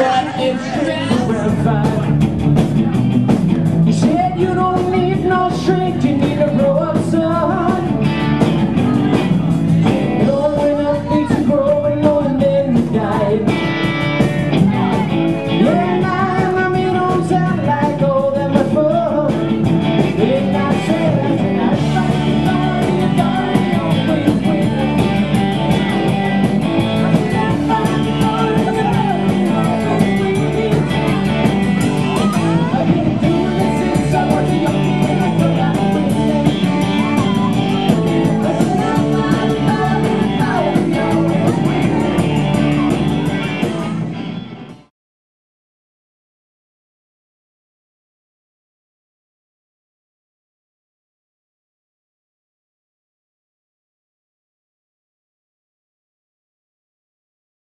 What is